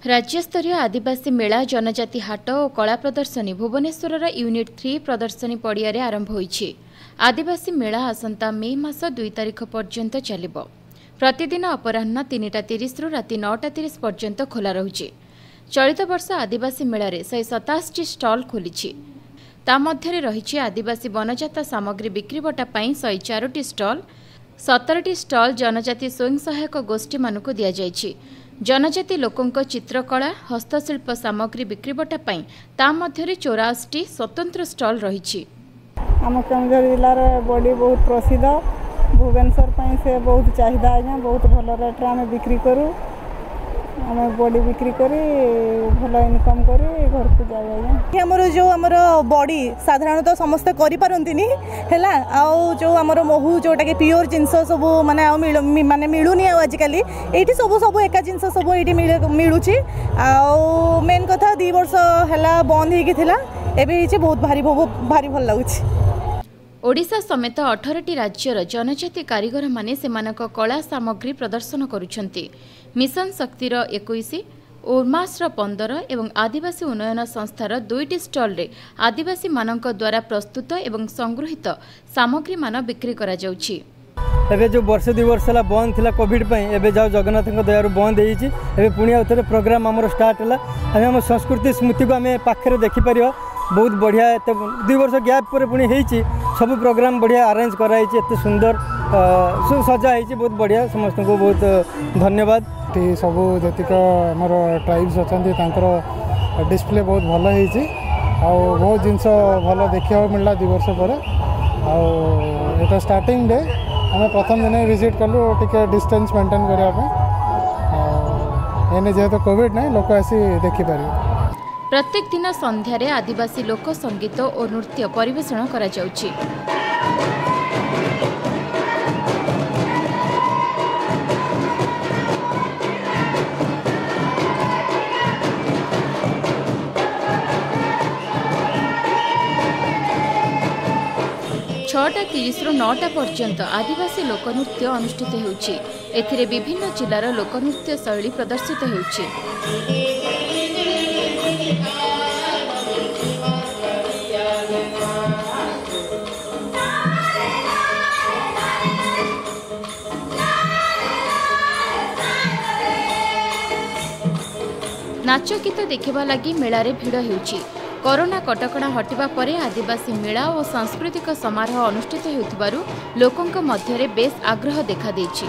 ରାଜ୍ୟସ୍ତରୀୟ ଆଦିବାସୀ ମେଳା ଜନଜାତି ହାଟ ଓ କଳା ପ୍ରଦର୍ଶନୀ ଭୁବନେଶ୍ୱରର ୟୁନିଟ୍ ଥ୍ରୀ ପ୍ରଦର୍ଶନୀ ପଡ଼ିଆରେ ଆରମ୍ଭ ହୋଇଛି। ଆଦିବାସୀ ମେଳା ଆସନ୍ତା ମେ ମାସ ଦୁଇ ତାରିଖ ପର୍ଯ୍ୟନ୍ତ ଚାଲିବ। ପ୍ରତିଦିନ ଅପରାହ୍ନ ତିନିଟା ତିରିଶରୁ ରାତି ନଅଟା ତିରିଶ ପର୍ଯ୍ୟନ୍ତ ଖୋଲା ରହୁଛି। ଚଳିତ ବର୍ଷ ଆଦିବାସୀ ମେଳାରେ ଶହେ ସତାଅଶୀଟି ଷ୍ଟଲ୍ ଖୋଲିଛି। ତା ମଧ୍ୟରେ ରହିଛି ଆଦିବାସୀ ବନଜାତ ସାମଗ୍ରୀ ବିକ୍ରିବଟା ପାଇଁ ଶହେ ଚାରୋଟି ଷ୍ଟଲ୍ ସତରଟି ଷ୍ଟଲ୍ ଜନଜାତି ସ୍ୱୟଂ ସହାୟକ ଗୋଷ୍ଠୀମାନଙ୍କୁ ଦିଆଯାଇଛି। ଜନଜାତି ଲୋକଙ୍କ ଚିତ୍ରକଳା ହସ୍ତଶିଳ୍ପ ସାମଗ୍ରୀ ବିକ୍ରିବଟା ପାଇଁ ତା ମଧ୍ୟରେ ଚଉରାଅଶୀଟି ସ୍ୱତନ୍ତ୍ର ଷ୍ଟଲ୍ ରହିଛି। ଆମ କେନ୍ଦୁଝର ଜିଲ୍ଲାରେ ବଡ଼ି ବହୁତ ପ୍ରସିଦ୍ଧ। ଭୁବନେଶ୍ୱର ପାଇଁ ସେ ବହୁତ ଚାହିଦା ଆଜ୍ଞା ବହୁତ ଭଲ ରେଟ୍ରେ ଆମେ ବିକ୍ରି କରୁ। ଆମେ ବଡ଼ି ବିକ୍ରି କରି ଭଲ ଇନକମ୍ କରି ଘରକୁ ଯାଉ ଆଜ୍ଞା। ଆମର ଯେଉଁ ଆମର ବଡ଼ି ସାଧାରଣତଃ ସମସ୍ତେ କରିପାରନ୍ତିନି ହେଲା? ଆଉ ଯେଉଁ ଆମର ମହୁ ଯେଉଁଟାକି ପିଓର ଜିନିଷ ସବୁ ମାନେ ଆଉ ମାନେ ମିଳୁନି ଆଉ ଆଜିକାଲି ଏଇଠି ସବୁ ସବୁ ଏକା ଜିନିଷ ସବୁ ଏଇଠି ମିଳେ- ମିଳୁଛି। ଆଉ ମେନ୍ କଥା ଦୁଇ ବର୍ଷ ହେଲା ବନ୍ଦ ହେଇକି ଥିଲା ଏବେ ହେଇଛି ବହୁତ ଭାରି ଭାରି ଭଲ ଲାଗୁଛି। ଓଡ଼ିଶା ସମେତ ଅଠରଟି ରାଜ୍ୟର ଜନଜାତି କାରିଗରମାନେ ସେମାନଙ୍କ କଳା ସାମଗ୍ରୀ ପ୍ରଦର୍ଶନ କରୁଛନ୍ତି। ମିଶନ ଶକ୍ତିର ଏକୋଇଶ ଉର୍ମାସର ପନ୍ଦର ଏବଂ ଆଦିବାସୀ ଉନ୍ନୟନ ସଂସ୍ଥାର ଦୁଇଟି ଷ୍ଟଲ୍ରେ ଆଦିବାସୀମାନଙ୍କ ଦ୍ୱାରା ପ୍ରସ୍ତୁତ ଏବଂ ସଂଗୃହୀତ ସାମଗ୍ରୀମାନ ବିକ୍ରି କରାଯାଉଛି। ଏବେ ଯେଉଁ ବର୍ଷ ଦୁଇ ବର୍ଷ ହେଲା ବନ୍ଦ ଥିଲା କୋଭିଡ଼ ପାଇଁ ଏବେ ଯାଉ ଜଗନ୍ନାଥଙ୍କ ଦୟାରୁ ବନ୍ଦ ହେଇଛି। ଏବେ ପୁଣି ଆଉ ଥରେ ପ୍ରୋଗ୍ରାମ୍ ଆମର ଷ୍ଟାର୍ଟ ହେଲା। ଆମେ ଆମ ସଂସ୍କୃତି ସ୍ମୃତିକୁ ଆମେ ପାଖରେ ଦେଖିପାରିବା। ବହୁତ ବଢ଼ିଆ ଏତେ ଦୁଇ ବର୍ଷ ଗ୍ୟାପ୍ ପରେ ପୁଣି ହେଇଛି। ସବୁ ପ୍ରୋଗ୍ରାମ୍ ବଢ଼ିଆ ଆରେଞ୍ଜ କରାହେଇଛି ଏତେ ସୁନ୍ଦର ଅ, ସବୁ ସଜା ହେଇଛି ବହୁତ ବଢ଼ିଆ ସମସ୍ତଙ୍କୁ ବହୁତ ଧନ୍ୟବାଦ ଏଠି ସବୁ ଯେତିକ ଆମର ଟ୍ରାଇବ୍ସ ଅଛନ୍ତି ତାଙ୍କର ଡିସପ୍ଲେ ବହୁତ ଭଲ ହେଇଛି ଆଉ ବହୁତ ଜିନିଷ ଭଲ ଦେଖିବାକୁ ମିଳିଲା ଦୁଇ ବର୍ଷ ପରେ ଆଉ ଏଇଟା ଷ୍ଟାର୍ଟିଂ ଡେ ଆମେ ପ୍ରଥମ ଦିନ ଭିଜିଟ୍ କଲୁ ଟିକେ ଡିଷ୍ଟାନ୍ସ ମେଣ୍ଟେନ୍ କରିବା ପାଇଁ ଆଉ ଏନେ ଯେହେତୁ କୋଭିଡ଼ ନାହିଁ ଲୋକ ଆସି ଦେଖିପାରିବେ ପ୍ରତ୍ୟେକ ଦିନ ସନ୍ଧ୍ୟାରେ ଆଦିବାସୀ ଲୋକ ସଙ୍ଗୀତ ଓ ନୃତ୍ୟ ପରିବେଷଣ କରାଯାଉଛି। ଛଅଟା ତିରିଶରୁ ନଅଟା ପର୍ଯ୍ୟନ୍ତ ଆଦିବାସୀ ଲୋକନୃତ୍ୟ ଅନୁଷ୍ଠିତ ହେଉଛି। ଏଥିରେ ବିଭିନ୍ନ ଜିଲ୍ଲାର ଲୋକନୃତ୍ୟ ଶୈଳୀ ପ୍ରଦର୍ଶିତ ହେଉଛି। ନାଚ ଗୀତ ଦେଖିବା ଲାଗି ମେଳାରେ ଭିଡ଼ ହେଉଛି। କରୋନା କଟକଣା ହଟିବା ପରେ ଆଦିବାସୀ ମେଳା ଓ ସାଂସ୍କୃତିକ ସମାରୋହ ଅନୁଷ୍ଠିତ ହେଉଥିବାରୁ ଲୋକଙ୍କ ମଧ୍ୟରେ ବେଶ୍ ଆଗ୍ରହ ଦେଖାଦେଇଛି।